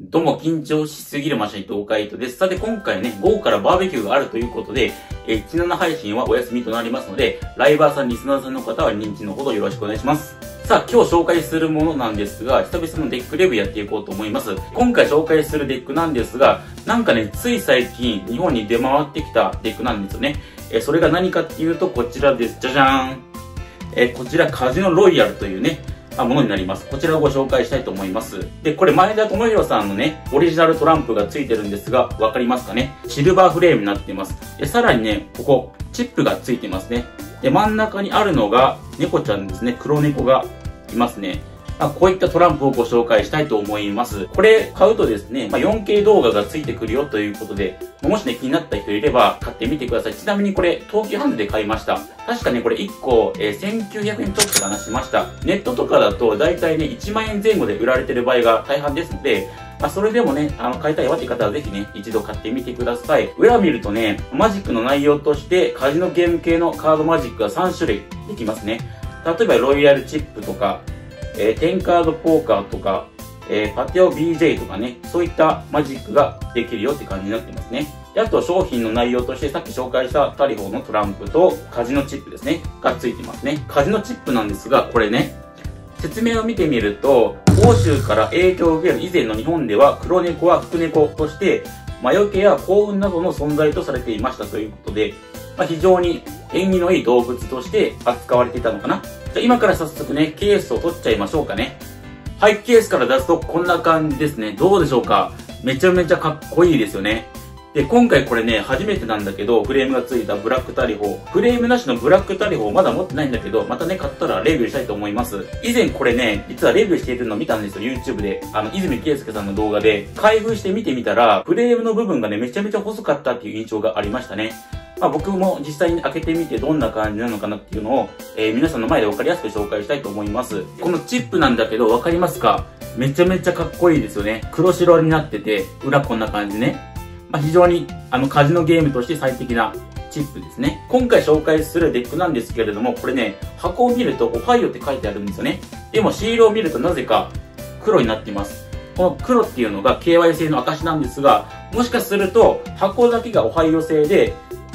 どうも緊張しすぎるマシン東海とです。さて今回ね、午後からバーベキューがあるということで、え、17配信はお休みとなりますので、ライバーさん、リスナーさんの方は認知のほどよろしくお願いします。さあ、今日紹介するものなんですが、久々のデックレビューやっていこうと思います。今回紹介するデックなんですが、なんかね、つい最近、日本に出回ってきたデックなんですよね。え、それが何かっていうと、こちらです。じゃじゃーん。え、こちら、カジノロイヤルというね、ものになります。こちらをご紹介したいと思います。で、これ前田智弘さんのね、オリジナルトランプが付いてるんですが、わかりますかね？シルバーフレームになっています。で、さらにね、ここ、チップが付いてますね。で、真ん中にあるのが、猫ちゃんですね。黒猫がいますね。まあこういったトランプをご紹介したいと思います。これ買うとですね、まあ、4K 動画がついてくるよということで、もしね、気になった人いれば買ってみてください。ちなみにこれ、東急ハンズで買いました。確かね、これ1個、えー、1900円ちょっとかなしました。ネットとかだと、だいたいね、1万円前後で売られてる場合が大半ですので、まあ、それでもね、あの、買いたいわって方はぜひね、一度買ってみてください。裏見るとね、マジックの内容として、カジノゲーム系のカードマジックが3種類できますね。例えば、ロイヤルチップとか、えー、テンカードポーカーとか、えー、パテオ BJ とかね、そういったマジックができるよって感じになってますね。で、あと商品の内容としてさっき紹介したタリホのトランプとカジノチップですね、がついてますね。カジノチップなんですが、これね、説明を見てみると、欧州から影響を受ける以前の日本では黒猫は福猫として、魔除けや幸運などの存在とされていましたということで、まあ、非常に縁起のいい動物として扱われていたのかな。今から早速ね、ケースを取っちゃいましょうかね。はい、ケースから出すとこんな感じですね。どうでしょうか？めちゃめちゃかっこいいですよね。で、今回これね、初めてなんだけど、フレームが付いたブラックタリホフレームなしのブラックタリホまだ持ってないんだけど、またね、買ったらレビューしたいと思います。以前これね、実はレビューしているのを見たんですよ、YouTube で。あの、泉圭介さんの動画で。開封して見てみたら、フレームの部分がね、めちゃめちゃ細かったっていう印象がありましたね。まあ、僕も実際に開けてみてどんな感じなのかなっていうのを、えー、皆さんの前で分かりやすく紹介したいと思います。このチップなんだけど分かりますか？めちゃめちゃかっこいいですよね。黒白になってて、裏こんな感じね。まあ、非常にあのカジノゲームとして最適なチップですね。今回紹介するデックなんですけれども、これね、箱を見るとオハイオって書いてあるんですよね。でもシールを見るとなぜか黒になっています。この黒っていうのが KY 製の証なんですが、もしかすると箱だけがオハイオ製で、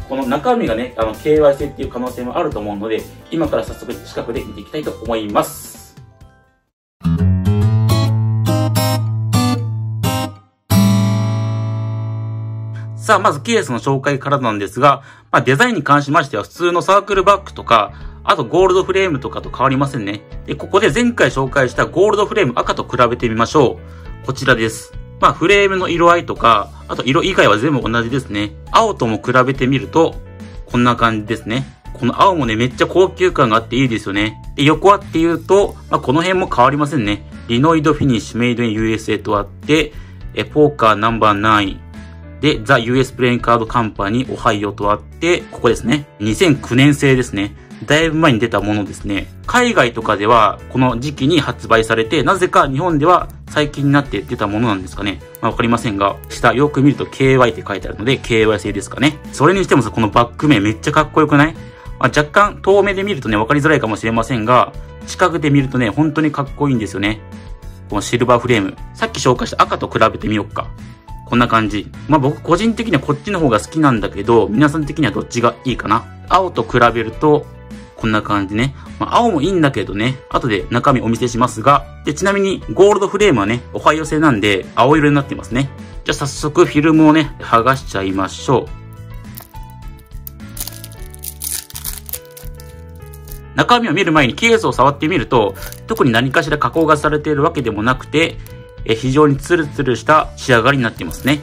この中身がね、あの、KY 性っていう可能性もあると思うので、今から早速近くで見ていきたいと思います。さあ、まずケースの紹介からなんですが、まあ、デザインに関しましては普通のサークルバッグとか、あとゴールドフレームとかと変わりませんね。で、ここで前回紹介したゴールドフレーム赤と比べてみましょう。こちらです。まあ、フレームの色合いとか、あと色以外は全部同じですね。青とも比べてみると、こんな感じですね。この青もね、めっちゃ高級感があっていいですよね。で、横はっていうと、まあ、この辺も変わりませんね。リノイドフィニッシュメイドイン USA とあって、え、ポーカーナンバー9。で、ザ・ US プレインカードカンパニーオハイオとあって、ここですね。2009年製ですね。だいぶ前に出たものですね。海外とかではこの時期に発売されて、なぜか日本では最近になって出たものなんですかね。まあわかりませんが、下よく見ると KY って書いてあるので、KY 製ですかね。それにしてもさ、このバック面めっちゃかっこよくない？まあ、若干遠目で見るとね、わかりづらいかもしれませんが、近くで見るとね、本当にかっこいいんですよね。このシルバーフレーム。さっき紹介した赤と比べてみようか。こんな感じ。まあ僕個人的にはこっちの方が好きなんだけど、皆さん的にはどっちがいいかな。青と比べると、こんな感じね。まあ、青もいいんだけどね、後で中身お見せしますが、で、ちなみにゴールドフレームはね、オハイオ製なんで、青色になってますね。じゃあ早速フィルムをね、剥がしちゃいましょう。中身を見る前にケースを触ってみると、特に何かしら加工がされているわけでもなくて、え非常にツルツルした仕上がりになっていますね。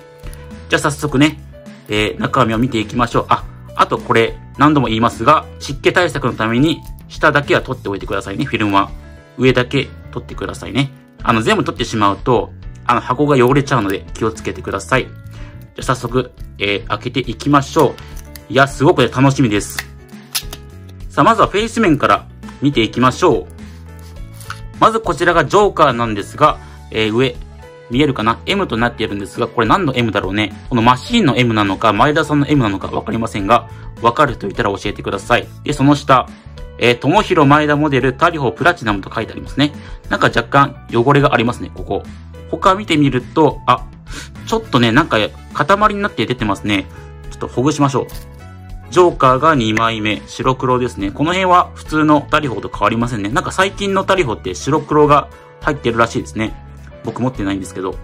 じゃあ早速ね、えー、中身を見ていきましょう。あ、あとこれ、何度も言いますが、湿気対策のために、下だけは取っておいてくださいね、フィルムは。上だけ取ってくださいね。あの、全部取ってしまうと、あの、箱が汚れちゃうので気をつけてください。じゃ早速、えー、開けていきましょう。いや、すごく楽しみです。さあ、まずはフェイス面から見ていきましょう。まずこちらがジョーカーなんですが、えー、上、見えるかな ?M となっているんですが、これ何の M だろうね？このマシーンの M なのか、前田さんの M なのかわかりませんが、わかる人いたら教えてください。で、その下、えー、ともひろ前田モデルタリホプラチナムと書いてありますね。なんか若干汚れがありますね、ここ。他見てみると、あ、ちょっとね、なんか塊になって出てますね。ちょっとほぐしましょう。ジョーカーが2枚目、白黒ですね。この辺は普通のタリホと変わりませんね。なんか最近のタリホって白黒が入ってるらしいですね。僕持ってないんですけど。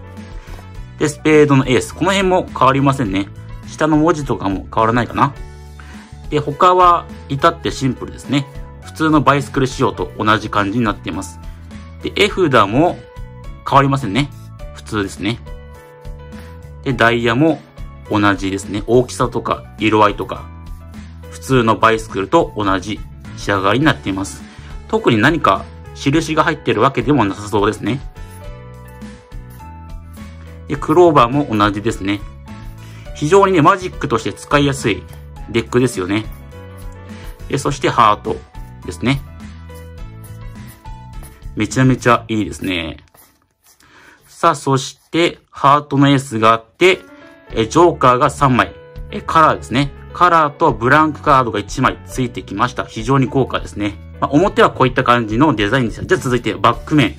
で、スペードのエース。この辺も変わりませんね。下の文字とかも変わらないかな。で、他は至ってシンプルですね。普通のバイスクル仕様と同じ感じになっています。で、絵札も変わりませんね。普通ですね。で、ダイヤも同じですね。大きさとか色合いとか普通のバイスクルと同じ仕上がりになっています。特に何か印が入ってるわけでもなさそうですね。で、クローバーも同じですね。非常にね、マジックとして使いやすいデックですよね。で、そしてハートですね。めちゃめちゃいいですね。さあ、そして、ハートのエースがあって、えジョーカーが3枚、えカラーですね。カラーとブランクカードが1枚ついてきました。非常に豪華ですね。まあ、表はこういった感じのデザインですよ。じゃあ続いてバック面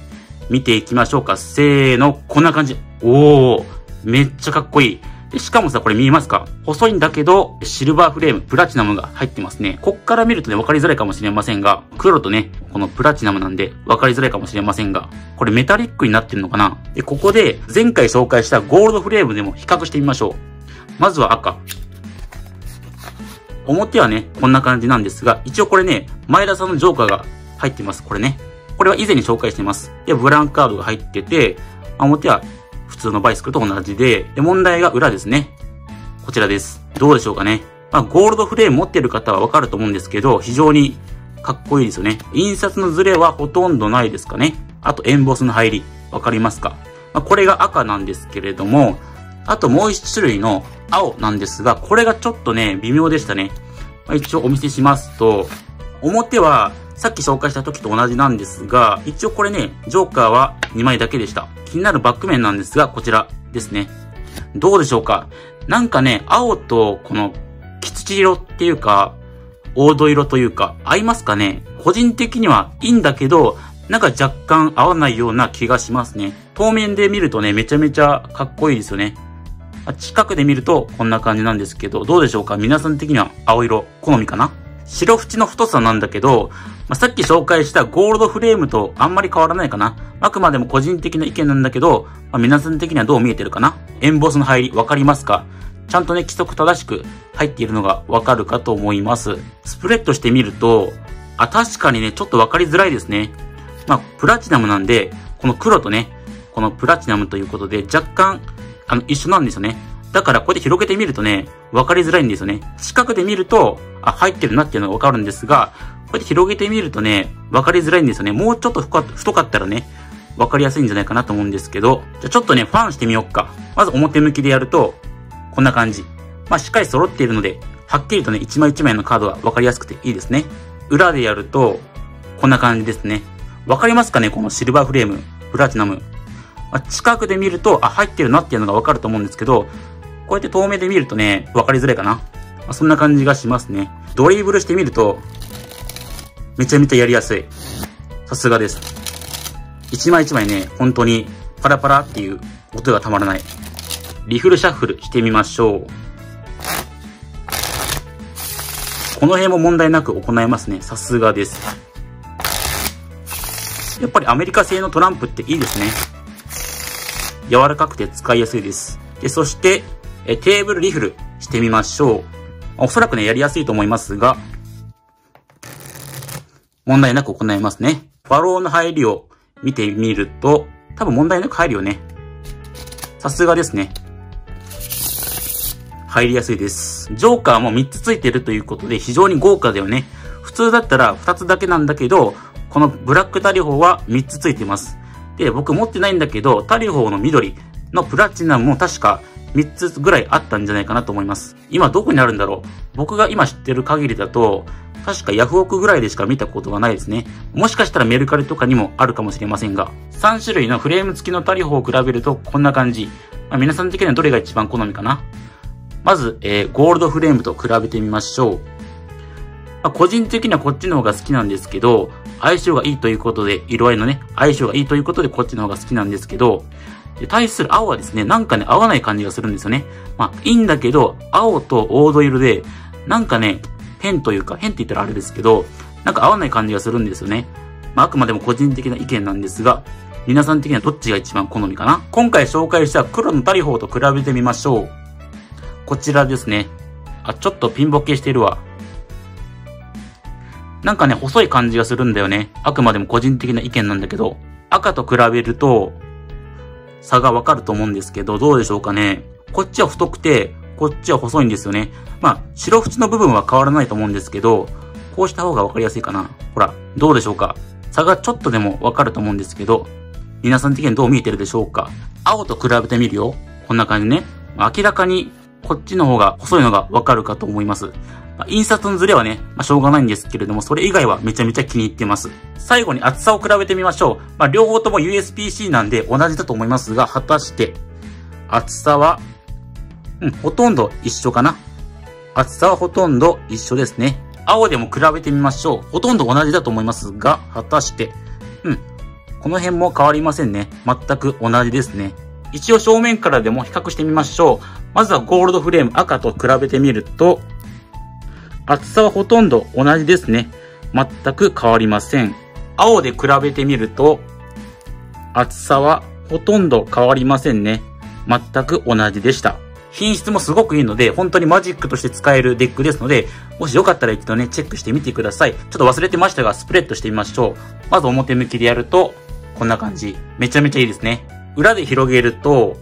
見ていきましょうか。せーの、こんな感じ。おー、めっちゃかっこいい。で、しかもさ、これ見えますか？細いんだけど、シルバーフレーム、プラチナムが入ってますね。こっから見るとね、わかりづらいかもしれませんが、黒とね、このプラチナムなんで、わかりづらいかもしれませんが、これメタリックになってるのかな？で、ここで、前回紹介したゴールドフレームでも比較してみましょう。まずは赤。表はね、こんな感じなんですが、一応これね、前田さんのジョーカーが入ってます。これね。これは以前に紹介してます。で、ブランカードが入ってて、表は普通のバイスクルと同じで、で、問題が裏ですね。こちらです。どうでしょうかね。まあ、ゴールドフレーム持ってる方はわかると思うんですけど、非常にかっこいいですよね。印刷のズレはほとんどないですかね。あと、エンボスの入り。わかりますかまあ、これが赤なんですけれども、あともう一種類の青なんですが、これがちょっとね、微妙でしたね。まあ、一応お見せしますと、表はさっき紹介した時と同じなんですが、一応これね、ジョーカーは2枚だけでした。気になるバック面なんですが、こちらですね。どうでしょうか？なんかね、青とこの、キツチ色っていうか、黄土色というか、合いますかね？個人的にはいいんだけど、なんか若干合わないような気がしますね。透面で見るとね、めちゃめちゃかっこいいですよね。近くで見るとこんな感じなんですけど、どうでしょうか？皆さん的には青色、好みかな？白縁の太さなんだけど、まあ、さっき紹介したゴールドフレームとあんまり変わらないかな。あくまでも個人的な意見なんだけど、まあ、皆さん的にはどう見えてるかなエンボスの入りわかりますか？ちゃんとね、規則正しく入っているのがわかるかと思います。スプレッドしてみると、あ、確かにね、ちょっとわかりづらいですね。まあ、プラチナムなんで、この黒とね、このプラチナムということで、若干あの、一緒なんですよね。だからこうやって広げてみるとね、分かりづらいんですよね。近くで見ると、あ、入ってるなっていうのが分かるんですが、こうやって広げてみるとね、分かりづらいんですよね。もうちょっと太かったらね、分かりやすいんじゃないかなと思うんですけど、じゃあちょっとね、ファンしてみよっか。まず表向きでやると、こんな感じ。まあ、しっかり揃っているので、はっきりとね、一枚一枚のカードが分かりやすくていいですね。裏でやると、こんな感じですね。分かりますかねこのシルバーフレーム、プラチナム。まあ、近くで見ると、あ、入ってるなっていうのがわかると思うんですけど、こうやって遠目で見るとね、わかりづらいかな。そんな感じがしますね。ドリブルしてみると、めちゃめちゃやりやすい。さすがです。一枚一枚ね、本当にパラパラっていう音がたまらない。リフルシャッフルしてみましょう。この辺も問題なく行えますね。さすがです。やっぱりアメリカ製のトランプっていいですね。柔らかくて使いやすいです。で、そして、えテーブルリフルしてみましょう。おそらくね、やりやすいと思いますが、問題なく行いますね。ファローの入りを見てみると、多分問題なく入るよね。さすがですね。入りやすいです。ジョーカーも3つついてるということで非常に豪華だよね。普通だったら2つだけなんだけど、このブラックタリホは3つついてます。で、僕持ってないんだけど、タリホーの緑のプラチナも確か3つぐらいあったんじゃないかなと思います。今どこにあるんだろう僕が今知ってる限りだと、確かヤフオクぐらいでしか見たことがないですね。もしかしたらメルカリとかにもあるかもしれませんが、3種類のフレーム付きのタリホを比べるとこんな感じ。まあ、皆さん的にはどれが一番好みかなまず、えー、ゴールドフレームと比べてみましょう。まあ、個人的にはこっちの方が好きなんですけど、相性がいいということで、色合いのね、相性がいいということでこっちの方が好きなんですけど、で対する青はですね、なんかね、合わない感じがするんですよね。まあ、いいんだけど、青と黄土色で、なんかね、変というか、変って言ったらあれですけど、なんか合わない感じがするんですよね。まあ、あくまでも個人的な意見なんですが、皆さん的にはどっちが一番好みかな今回紹介した黒のタリホーと比べてみましょう。こちらですね。あ、ちょっとピンボケしてるわ。なんかね、細い感じがするんだよね。あくまでも個人的な意見なんだけど、赤と比べると、差がわかると思うんですけど、どうでしょうかね。こっちは太くて、こっちは細いんですよね。まあ、白縁の部分は変わらないと思うんですけど、こうした方がわかりやすいかな。ほら、どうでしょうか。差がちょっとでもわかると思うんですけど、皆さん的にどう見えてるでしょうか。青と比べてみるよ。こんな感じね。明らかにこっちの方が細いのがわかるかと思います。まあ、印刷のズレはね、まあ、しょうがないんですけれども、それ以外はめちゃめちゃ気に入ってます。最後に厚さを比べてみましょう。まあ、両方とも USB-C なんで同じだと思いますが、果たして、厚さは、うん、ほとんど一緒かな。厚さはほとんど一緒ですね。青でも比べてみましょう。ほとんど同じだと思いますが、果たして、うん。この辺も変わりませんね。全く同じですね。一応正面からでも比較してみましょう。まずはゴールドフレーム赤と比べてみると、厚さはほとんど同じですね。全く変わりません。青で比べてみると、厚さはほとんど変わりませんね。全く同じでした。品質もすごくいいので、本当にマジックとして使えるデックですので、もしよかったら一度ね、チェックしてみてください。ちょっと忘れてましたが、スプレッドしてみましょう。まず表向きでやると、こんな感じ。めちゃめちゃいいですね。裏で広げると、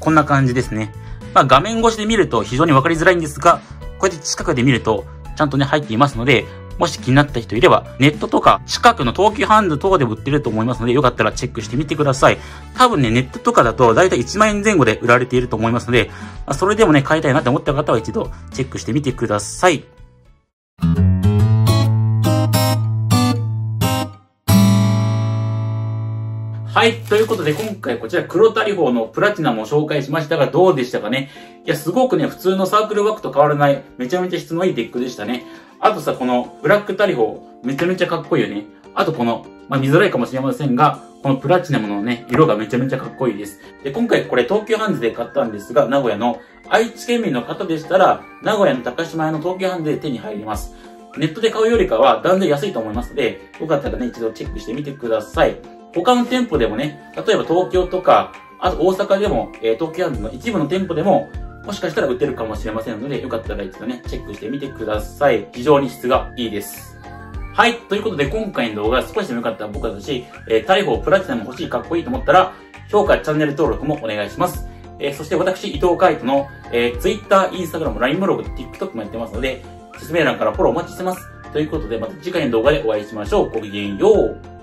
こんな感じですね。まあ画面越しで見ると非常にわかりづらいんですが、こうやって近くで見ると、ちゃんとね、入っていますので、もし気になった人いれば、ネットとか近くの東急ハンズ等で売ってると思いますので、よかったらチェックしてみてください。多分ね、ネットとかだとだいたい1万円前後で売られていると思いますので、それでもね、買いたいなって思った方は一度チェックしてみてください。はい。ということで、今回こちら黒タリホーのプラチナも紹介しましたが、どうでしたかね？いや、すごくね、普通のサークルバックと変わらない、めちゃめちゃ質のいいデックでしたね。あとさ、このブラックタリホー、めちゃめちゃかっこいいよね。あとこの、まあ、見づらいかもしれませんが、このプラチナムのね、色がめちゃめちゃかっこいいです。で、今回これ東急ハンズで買ったんですが、名古屋の愛知県民の方でしたら、名古屋の高島屋の東急ハンズで手に入ります。ネットで買うよりかは断然安いと思いますので、よかったらね、一度チェックしてみてください。他の店舗でもね、例えば東京とか、あと大阪でも、えー、東京ハンズの一部の店舗でも、もしかしたら売ってるかもしれませんので、よかったら一度ね、チェックしてみてください。非常に質がいいです。はい。ということで、今回の動画少しでもよかったら僕たち、えー、逮捕プラチナも欲しい、かっこいいと思ったら、評価、チャンネル登録もお願いします。えー、そして私、伊藤海人の、えー、Twitter、Instagram、LINE ブログ、TikTok もやってますので、説明欄からフォローお待ちしてます。ということで、また次回の動画でお会いしましょう。ごきげんよう。